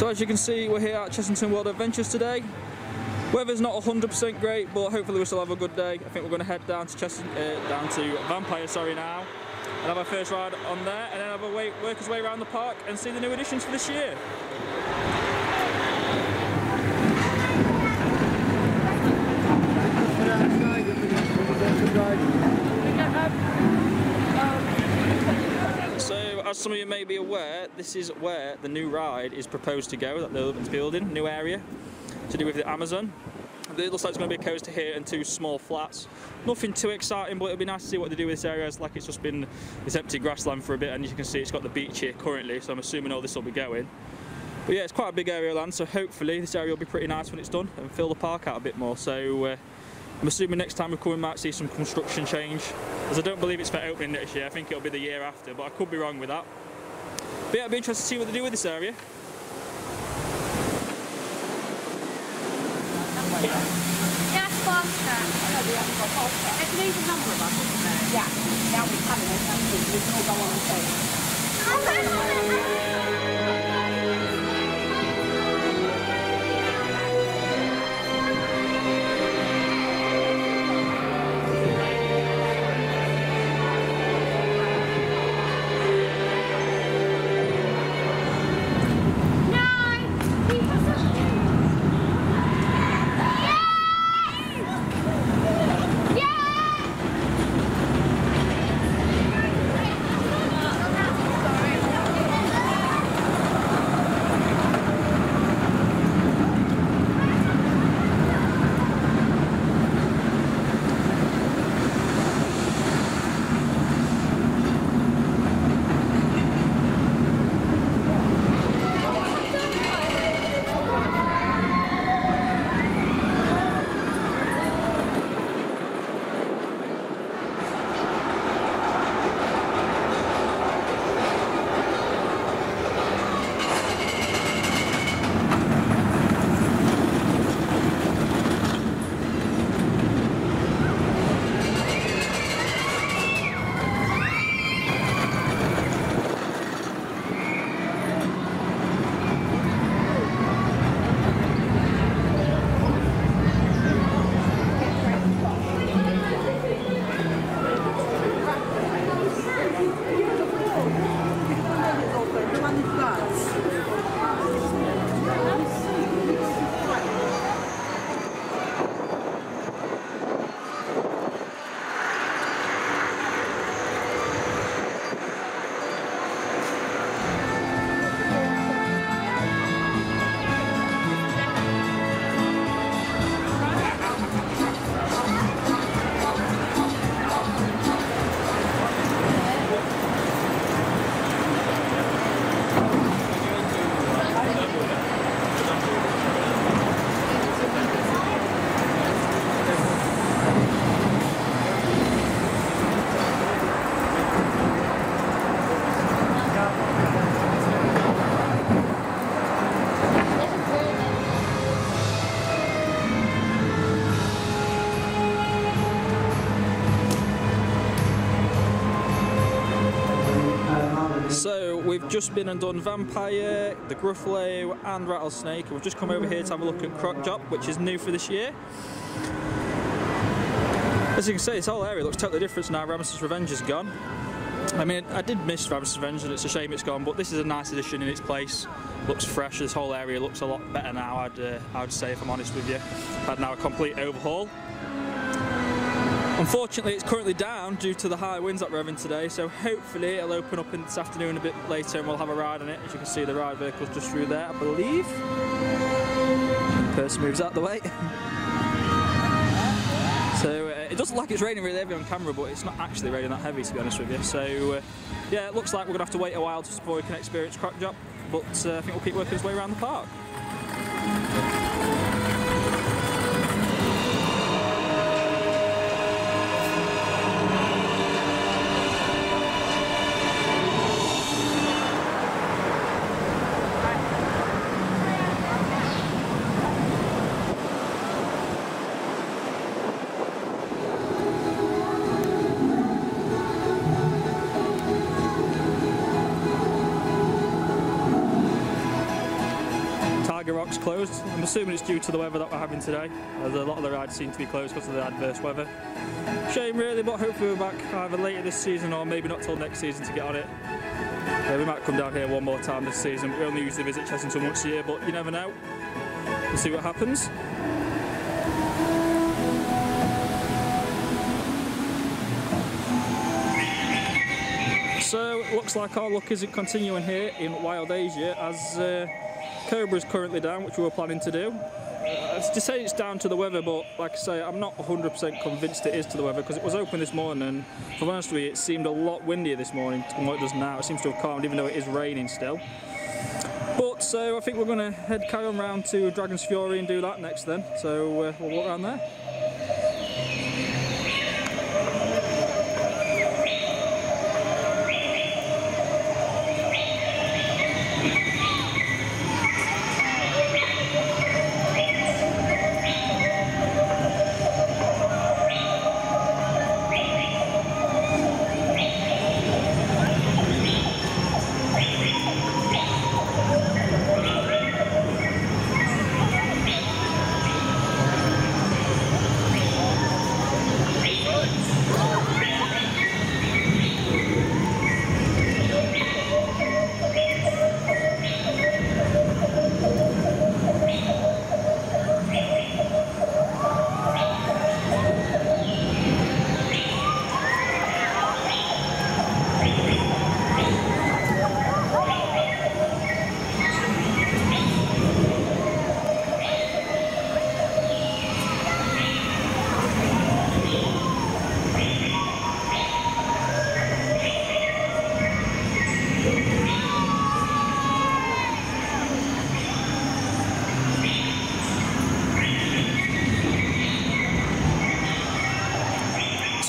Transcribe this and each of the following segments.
So as you can see, we're here at Chessington World Adventures today. Weather's not 100% great, but hopefully we'll still have a good day. I think we're going to head down to Chess uh, down to Vampire, sorry now, and have our first ride on there, and then have a way, work his way around the park and see the new additions for this year. So, as some of you may be aware, this is where the new ride is proposed to go, that they're building, new area, to do with the Amazon. It looks like it's going to be a coaster here and two small flats. Nothing too exciting, but it'll be nice to see what they do with this area. It's like it's just been this empty grassland for a bit, and as you can see, it's got the beach here currently, so I'm assuming all this will be going. But yeah, it's quite a big area of land, so hopefully this area will be pretty nice when it's done and fill the park out a bit more. So uh, I'm assuming next time we come we might see some construction change, as I don't believe it's for opening next year. I think it'll be the year after, but I could be wrong with that. But yeah, it'll be interesting to see what they do with this area. Yeah, it's faster. It needs a number of us. Yeah, now we come in and we can all go on and say. So we've just been and done Vampire, the Gruffalo and Rattlesnake. We've just come over here to have a look at Croc Drop, which is new for this year. As you can see, this whole area looks totally different now Rameses Revenge is gone. I mean, I did miss Rameses Revenge and it's a shame it's gone, but this is a nice addition in its place. Looks fresh, this whole area looks a lot better now, I'd, uh, I'd say, if I'm honest with you. Had now a complete overhaul. Unfortunately, it's currently down due to the high winds that we're having today, so hopefully it'll open up in this afternoon a bit later and we'll have a ride on it. As you can see, the ride vehicle's just through there, I believe. Person moves out the way. so uh, it does look like it's raining really heavy on camera, but it's not actually raining that heavy, to be honest with you. So uh, yeah, it looks like we're going to have to wait a while just before we can experience Drop, but uh, I think we'll keep working our way around the park. Tiger Rock's closed. I'm assuming it's due to the weather that we're having today, as a lot of the rides seem to be closed because of the adverse weather. Shame really, but hopefully we're back either later this season or maybe not till next season to get on it. Uh, we might come down here one more time this season. We only usually visit Chessington once a year, but you never know. We'll see what happens. So it looks like our luck isn't continuing here in Wild Asia as uh, Kobra is currently down, which we were planning to do. Uh, to say it's down to the weather, but like I say, I'm not 100% convinced it is to the weather because it was open this morning and for honest with you, it seemed a lot windier this morning than what it does now. It seems to have calmed even though it is raining still. But so I think we're going to head carry on round to Dragon's Fury and do that next then. So uh, we'll walk around there.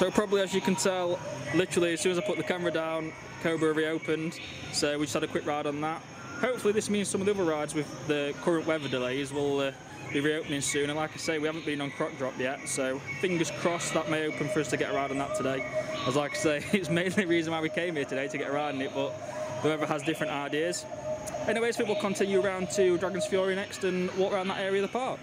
So probably as you can tell, literally as soon as I put the camera down, Kobra reopened. So we just had a quick ride on that. Hopefully this means some of the other rides with the current weather delays will uh, be reopening soon. And like I say, we haven't been on Croc Drop yet, so fingers crossed that may open for us to get a ride on that today. As like I say, it's mainly the reason why we came here today to get a ride on it, but whoever has different ideas. Anyways, we will continue around to Dragon's Fury next and walk around that area of the park.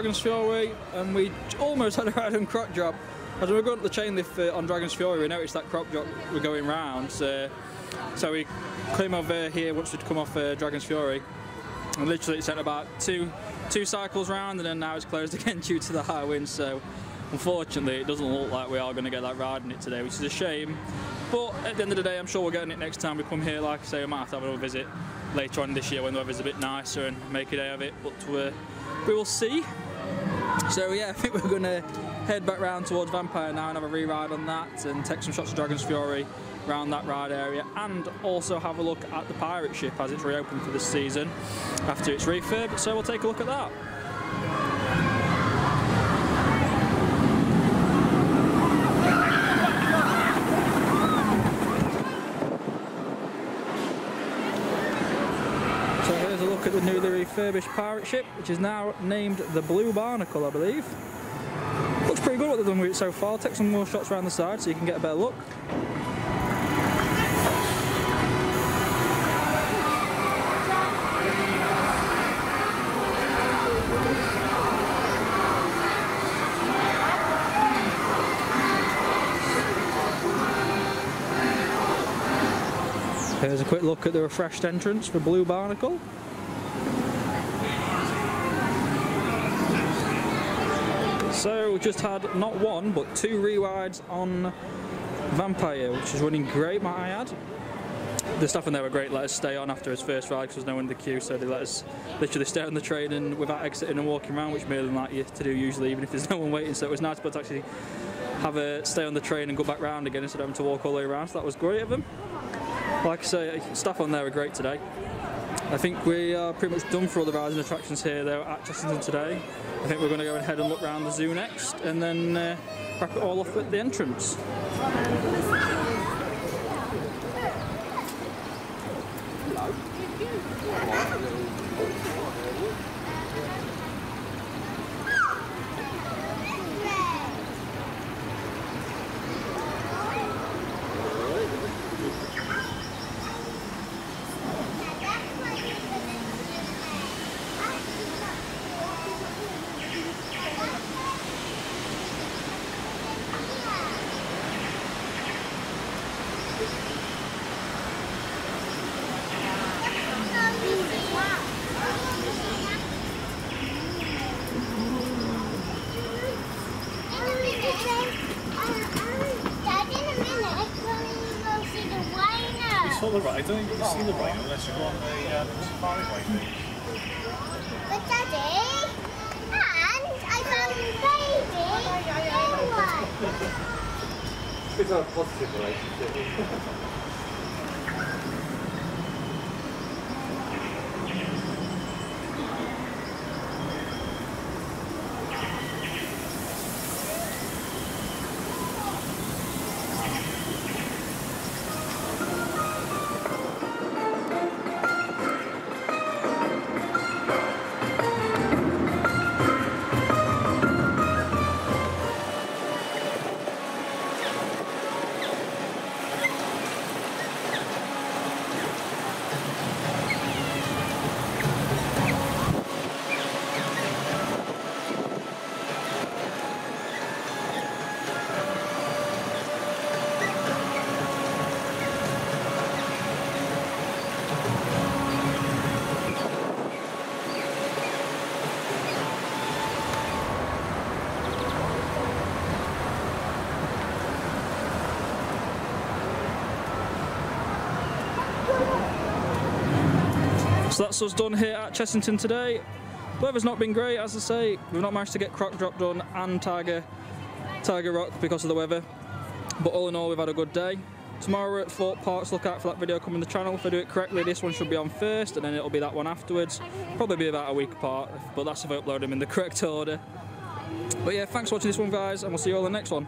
Dragon's Fury and we almost had a ride on Croc Drop. As we were going up the chain lift uh, on Dragon's Fury, we noticed that Croc Drop were going round. So, so we came over here once we'd come off uh, Dragon's Fury. And literally it sent about two two cycles round and then now it's closed again due to the high winds. So unfortunately it doesn't look like we are going to get that ride in it today, which is a shame. But at the end of the day, I'm sure we're getting it next time we come here. Like I say, we might have to have another visit later on this year when the weather's a bit nicer and make a day of it. But uh, we will see. So yeah, I think we're going to head back round towards Vampire now and have a re-ride on that and take some shots of Dragon's Fury around that ride area and also have a look at the pirate ship as it's reopened for this season after its refurb. So we'll take a look at that. So here's a look at the newly refurbished pirate ship, which is now named the Blue Barnacle, I believe. Looks pretty good what they've done with it so far. Take some more shots around the side so you can get a better look. Here's a quick look at the refreshed entrance for Blue Barnacle. So we just had not one but two re-rides on Vampire, which is running great, might I add. The staff in there were great, let us stay on after his first ride because there was no one in the queue, so they let us literally stay on the train and without exiting and walking around, which than like you to do usually, even if there's no one waiting. So it was nice to actually have a stay on the train and go back round again instead of having to walk all the way around. So that was great of them. Like I say, staff on there were great today. I think we are pretty much done for all the rides and attractions here though at Chessington today. I think we're going to go ahead and look around the zoo next and then uh, wrap it all off at the entrance. It's on the right. I don't think you can see the right unless you go on the um, safari way. But Daddy, and I found a baby. Little one. It's a positive relationship. So that's us done here at Chessington today. Weather's not been great, as I say. We've not managed to get Croc Drop done and Tiger, Tiger Rock because of the weather. But all in all, we've had a good day. Tomorrow we're at Thorpe Parks. Look out for that video coming in the channel. If I do it correctly, this one should be on first, and then it'll be that one afterwards. Probably be about a week apart, but that's if I upload them in the correct order. But yeah, thanks for watching this one, guys, and we'll see you all in the next one.